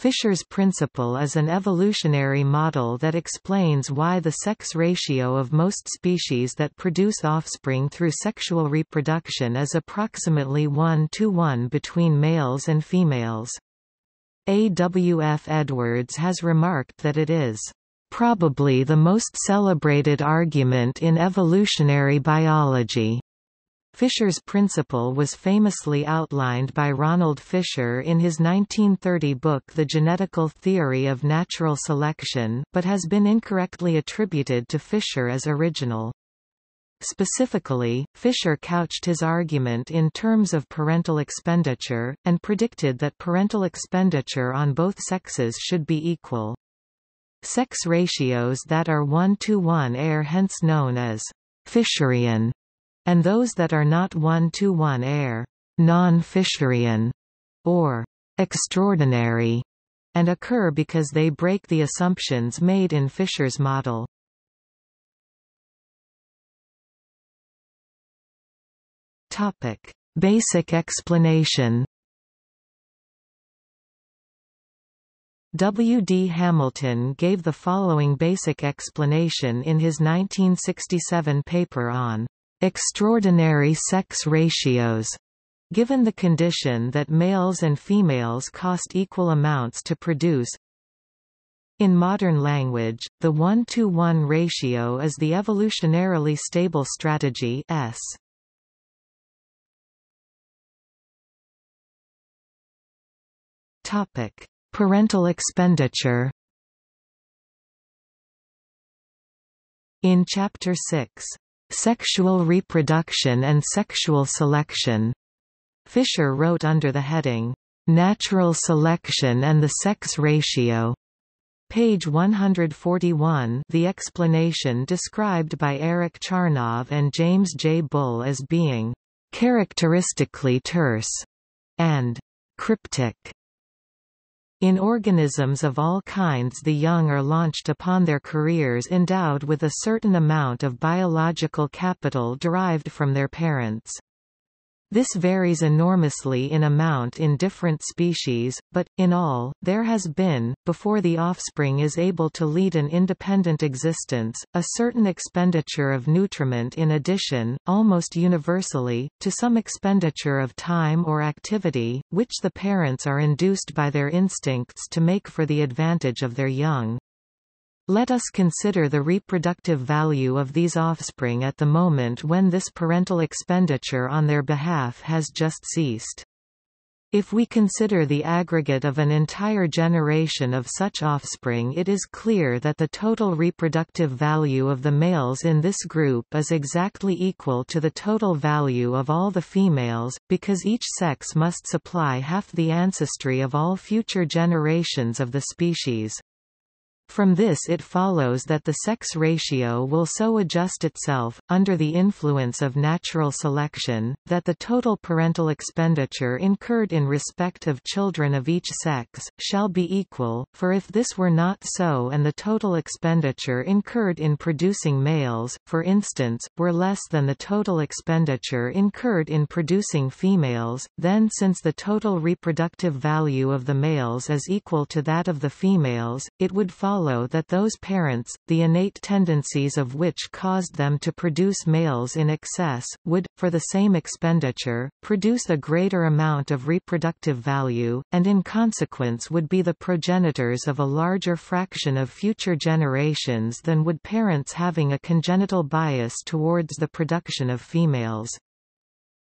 Fisher's principle is an evolutionary model that explains why the sex ratio of most species that produce offspring through sexual reproduction is approximately 1 to 1 between males and females. A. W. F. Edwards has remarked that it is probably the most celebrated argument in evolutionary biology Fisher's principle was famously outlined by Ronald Fisher in his 1930 book The Genetical Theory of Natural Selection, but has been incorrectly attributed to Fisher as original. Specifically, Fisher couched his argument in terms of parental expenditure, and predicted that parental expenditure on both sexes should be equal. Sex ratios that are 1 to 1 are hence known as Fisherian and those that are not one-to-one are non-Fisherian or extraordinary and occur because they break the assumptions made in Fisher's model. Topic: Basic explanation. W. D. Hamilton gave the following basic explanation in his 1967 paper on extraordinary sex ratios given the condition that males and females cost equal amounts to produce. In modern language, the 1-to-1 ratio is the evolutionarily stable strategy S. Topic: Parental expenditure. In Chapter 6, Sexual Reproduction and Sexual Selection. Fisher wrote under the heading, Natural Selection and the Sex Ratio. Page 141 The explanation described by Eric Charnov and James J. Bull as being characteristically terse and cryptic in organisms of all kinds the young are launched upon their careers endowed with a certain amount of biological capital derived from their parents. This varies enormously in amount in different species, but, in all, there has been, before the offspring is able to lead an independent existence, a certain expenditure of nutriment in addition, almost universally, to some expenditure of time or activity, which the parents are induced by their instincts to make for the advantage of their young. Let us consider the reproductive value of these offspring at the moment when this parental expenditure on their behalf has just ceased. If we consider the aggregate of an entire generation of such offspring it is clear that the total reproductive value of the males in this group is exactly equal to the total value of all the females, because each sex must supply half the ancestry of all future generations of the species. From this it follows that the sex ratio will so adjust itself, under the influence of natural selection, that the total parental expenditure incurred in respect of children of each sex, shall be equal, for if this were not so and the total expenditure incurred in producing males, for instance, were less than the total expenditure incurred in producing females, then since the total reproductive value of the males is equal to that of the females, it would follow follow that those parents, the innate tendencies of which caused them to produce males in excess, would, for the same expenditure, produce a greater amount of reproductive value, and in consequence would be the progenitors of a larger fraction of future generations than would parents having a congenital bias towards the production of females.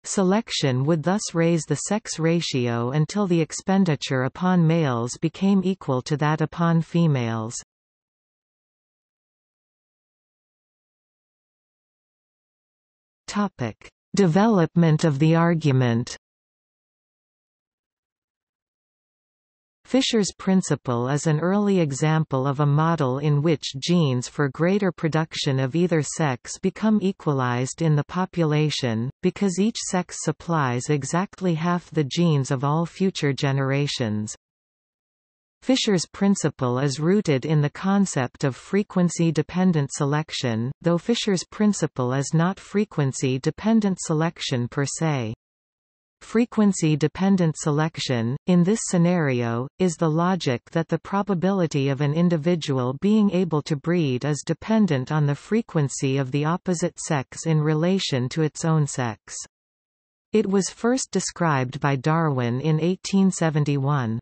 Selection would thus raise the sex ratio until the expenditure upon males became equal to that upon females. Topic: Development of the argument. Fisher's principle is an early example of a model in which genes for greater production of either sex become equalized in the population, because each sex supplies exactly half the genes of all future generations. Fisher's principle is rooted in the concept of frequency-dependent selection, though Fisher's principle is not frequency-dependent selection per se. Frequency-dependent selection, in this scenario, is the logic that the probability of an individual being able to breed is dependent on the frequency of the opposite sex in relation to its own sex. It was first described by Darwin in 1871.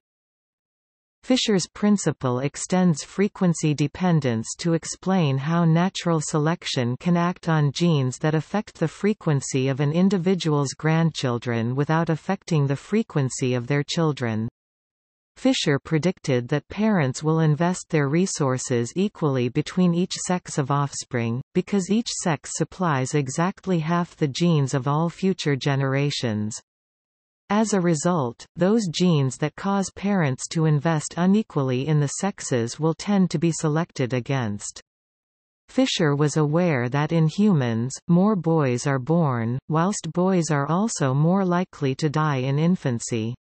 Fisher's principle extends frequency dependence to explain how natural selection can act on genes that affect the frequency of an individual's grandchildren without affecting the frequency of their children. Fisher predicted that parents will invest their resources equally between each sex of offspring, because each sex supplies exactly half the genes of all future generations. As a result, those genes that cause parents to invest unequally in the sexes will tend to be selected against. Fisher was aware that in humans, more boys are born, whilst boys are also more likely to die in infancy.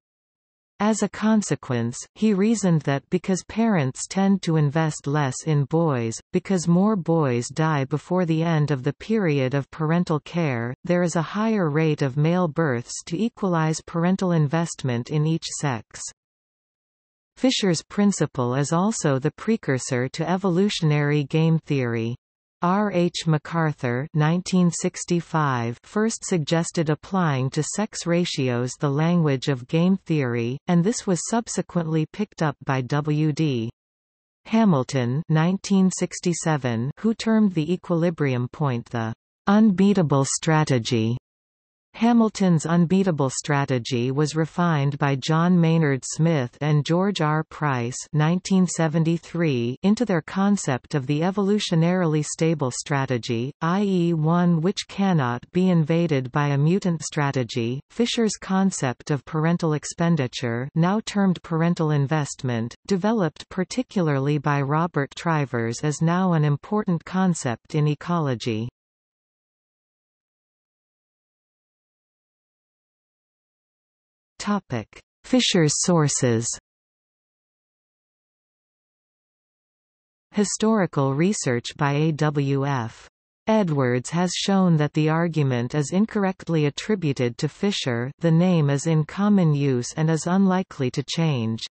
As a consequence, he reasoned that because parents tend to invest less in boys, because more boys die before the end of the period of parental care, there is a higher rate of male births to equalize parental investment in each sex. Fisher's principle is also the precursor to evolutionary game theory. R. H. MacArthur 1965 first suggested applying to sex ratios the language of game theory, and this was subsequently picked up by W. D. Hamilton 1967 who termed the equilibrium point the unbeatable strategy. Hamilton's unbeatable strategy was refined by John Maynard Smith and George R. Price 1973 into their concept of the evolutionarily stable strategy, i.e. one which cannot be invaded by a mutant strategy. Fisher's concept of parental expenditure now termed parental investment, developed particularly by Robert Trivers is now an important concept in ecology. Topic: Fisher's sources. Historical research by A.W.F. Edwards has shown that the argument is incorrectly attributed to Fisher the name is in common use and is unlikely to change.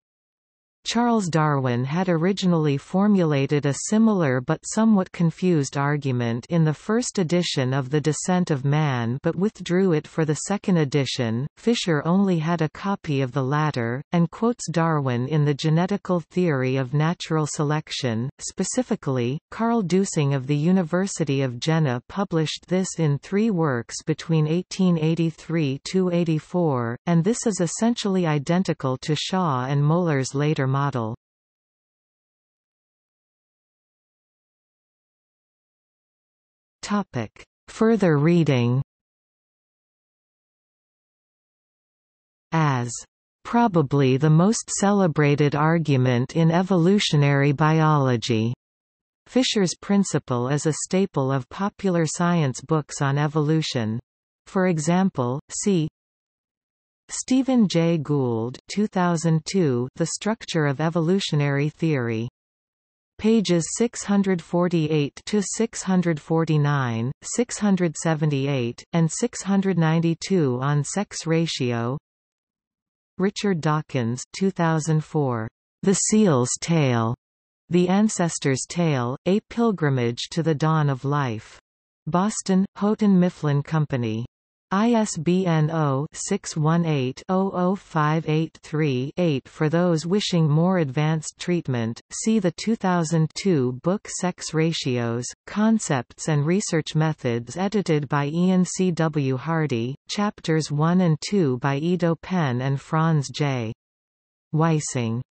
Charles Darwin had originally formulated a similar but somewhat confused argument in the first edition of The Descent of Man but withdrew it for the second edition. Fisher only had a copy of the latter, and quotes Darwin in The Genetical Theory of Natural Selection. Specifically, Carl Düsing of the University of Jena published this in three works between 1883–84, and this is essentially identical to Shaw and Mohler's later model. Topic. Further reading As probably the most celebrated argument in evolutionary biology. Fisher's principle is a staple of popular science books on evolution. For example, see Stephen Jay Gould 2002, The Structure of Evolutionary Theory. Pages 648 to 649, 678, and 692 on sex ratio. Richard Dawkins 2004. The Seal's Tale. The Ancestor's Tale, A Pilgrimage to the Dawn of Life. Boston, Houghton Mifflin Company. ISBN 0-618-00583-8 For those wishing more advanced treatment, see the 2002 book Sex Ratios, Concepts and Research Methods edited by Ian C. W. Hardy, Chapters 1 and 2 by Ido Pen and Franz J. Weissing.